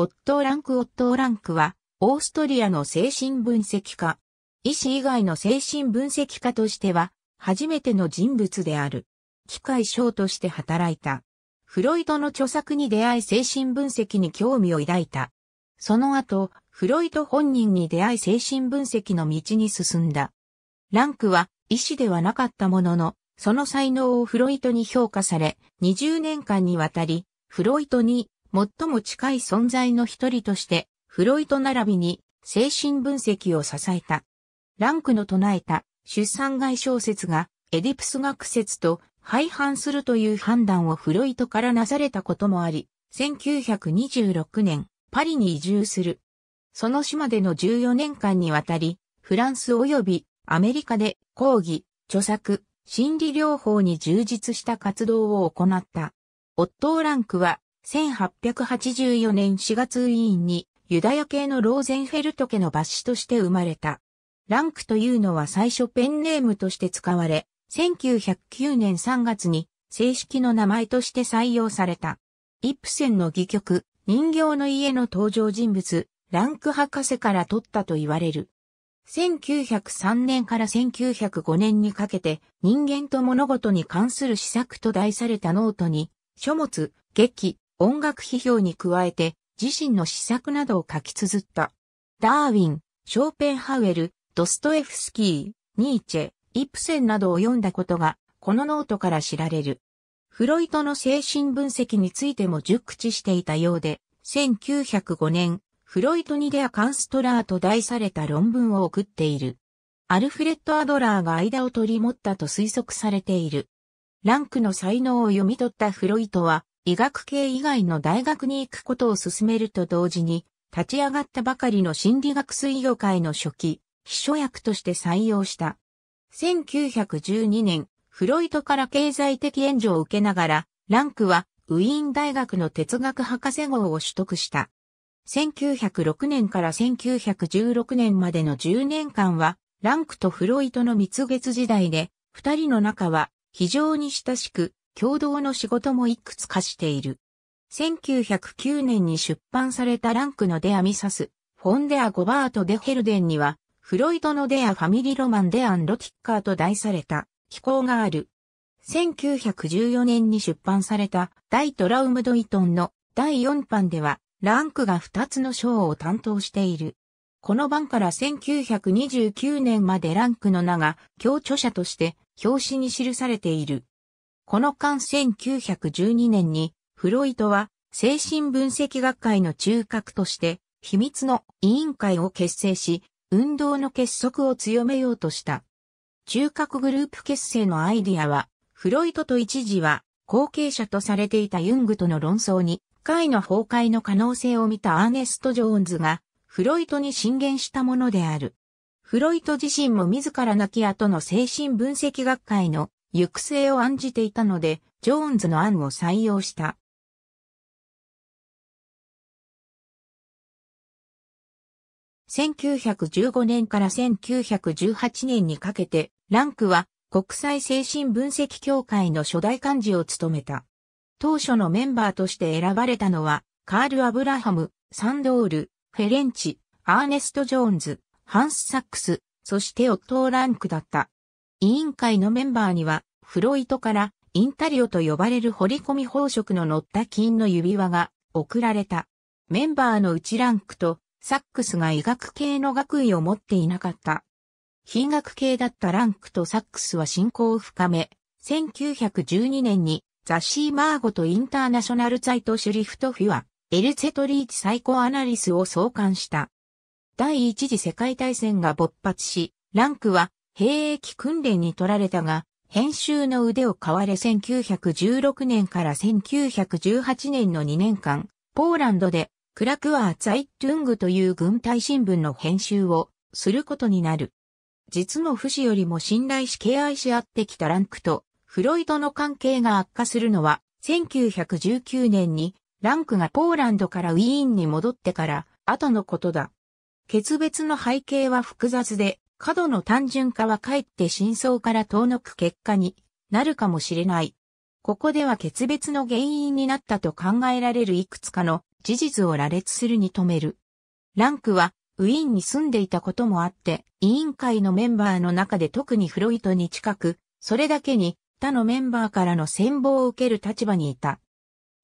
オットー・ランク・オットー・ランクは、オーストリアの精神分析家。医師以外の精神分析家としては、初めての人物である。機械賞として働いた。フロイトの著作に出会い精神分析に興味を抱いた。その後、フロイト本人に出会い精神分析の道に進んだ。ランクは医師ではなかったものの、その才能をフロイトに評価され、20年間にわたり、フロイトに最も近い存在の一人として、フロイト並びに精神分析を支えた。ランクの唱えた出産外小説がエディプス学説と廃反するという判断をフロイトからなされたこともあり、1926年、パリに移住する。その島での14年間にわたり、フランス及びアメリカで講義、著作、心理療法に充実した活動を行った。オットー・ランクは1884年4月ウィーンにユダヤ系のローゼンフェルト家の抜子として生まれた。ランクというのは最初ペンネームとして使われ、1909年3月に正式の名前として採用された。イプセンの戯曲、人形の家の登場人物、ランク博士から取ったと言われる。1903年から1905年にかけて人間と物事に関する思索と題されたノートに書物、劇、音楽批評に加えて自身の思索などを書き綴った。ダーウィン、ショーペンハウエル、ドストエフスキー、ニーチェ、イプセンなどを読んだことがこのノートから知られる。フロイトの精神分析についても熟知していたようで、1905年、フロイトに Der Künstler と題された論文を送っている。アルフレッド・アドラーが間を取り持ったと推測されている。ランクの才能を読み取ったフロイトは、医学系以外の大学に行くことを勧めると同時に、立ち上がったばかりの心理学水魚会の初期、秘書役として採用した。1912年、フロイトから経済的援助を受けながら、ランクはウィーン大学の哲学博士号を取得した。1906年から1916年までの10年間は、ランクとフロイトの蜜月時代で、二人の仲は非常に親しく、共同の仕事もいくつかしている。1909年に出版されたランクのデアミサス、フォンデア・ゴバート・デ・ヘルデンには、フロイトのデア・ファミリーロマン・デアン・ロティッカーと題された機構がある。1914年に出版された大トラウムドイトンの第4版ではランクが2つの章を担当している。この版から1929年までランクの名が共著者として表紙に記されている。この間1912年にフロイトは精神分析学会の中核として秘密の委員会を結成し、運動の結束を強めようとした。中核グループ結成のアイディアは、フロイトと一時は後継者とされていたユングとの論争に会の崩壊の可能性を見たアーネスト・ジョーンズが、フロイトに進言したものである。フロイト自身も自ら亡き後の精神分析学会の行く末を案じていたので、ジョーンズの案を採用した。1915年から1918年にかけて、ランクは国際精神分析協会の初代幹事を務めた。当初のメンバーとして選ばれたのは、カール・アブラハム、サンドール、フェレンチ、アーネスト・ジョーンズ、ハンス・サックス、そしてオットー・ランクだった。委員会のメンバーには、フロイトからインタリオと呼ばれる掘り込み宝飾の乗った金の指輪が贈られた。メンバーのうちランクとサックスが医学系の学位を持っていなかった。非医学系だったランクとサックスは親交を深め、1912年に雑誌イマーゴと Internationale Zeitschrift für Ärztliche Psychoanalyse を創刊した。第一次世界大戦が勃発し、ランクは兵役訓練に取られたが、編集の腕を買われ1916年から1918年の2年間、ポーランドでクラクワー・ツァイトゥングという軍隊新聞の編集をすることになる。実の不死よりも信頼し敬愛し合ってきたランクとフロイトの関係が悪化するのは、1919年にランクがポーランドからウィーンに戻ってから後のことだ。決別の背景は複雑で、過度の単純化はかえって真相から遠のく結果になるかもしれない。ここでは決別の原因になったと考えられるいくつかの事実を羅列するに止める。ランクはウィーンに住んでいたこともあって、委員会のメンバーの中で特にフロイトに近く、それだけに他のメンバーからの戦望を受ける立場にいた。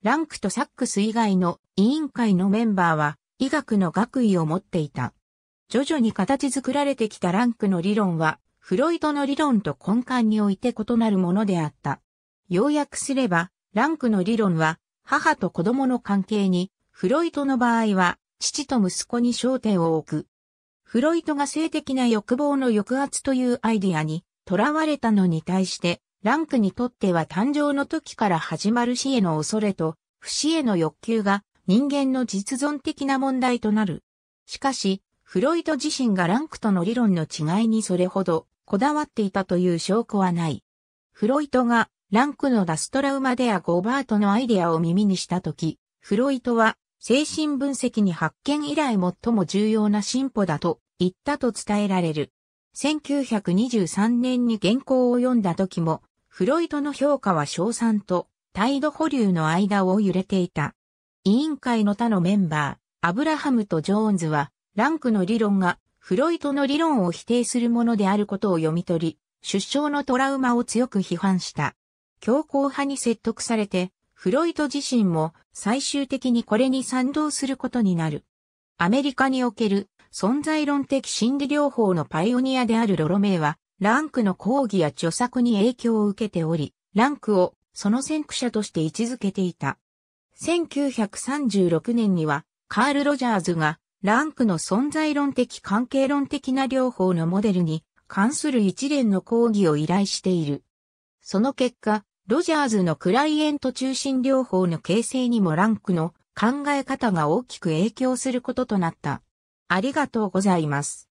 ランクとサックス以外の委員会のメンバーは医学の学位を持っていた。徐々に形作られてきたランクの理論は、フロイトの理論と根幹において異なるものであった。要約すれば、ランクの理論は、母と子供の関係に、フロイトの場合は、父と息子に焦点を置く。フロイトが性的な欲望の抑圧というアイディアに、囚われたのに対して、ランクにとっては誕生の時から始まる死への恐れと、不死への欲求が人間の実存的な問題となる。しかし、フロイト自身がランクとの理論の違いにそれほどこだわっていたという証拠はない。フロイトがランクのダストラウマデア・ゴーバートのアイデアを耳にしたとき、フロイトは精神分析に発見以来最も重要な進歩だと言ったと伝えられる。1923年に原稿を読んだ時も、フロイトの評価は賞賛と態度保留の間を揺れていた。委員会の他のメンバー、アブラハムとジョーンズは、ランクの理論がフロイトの理論を否定するものであることを読み取り、出生のトラウマを強く批判した。強硬派に説得されて、フロイト自身も最終的にこれに賛同することになる。アメリカにおける存在論的心理療法のパイオニアであるロロメイは、ランクの講義や著作に影響を受けており、ランクをその先駆者として位置づけていた。1936年には、カール・ロジャーズがランクの存在論的関係論的な両方のモデルに関する一連の講義を依頼している。その結果、ロジャーズのクライエント中心療法の形成にもランクの考え方が大きく影響することとなった。ありがとうございます。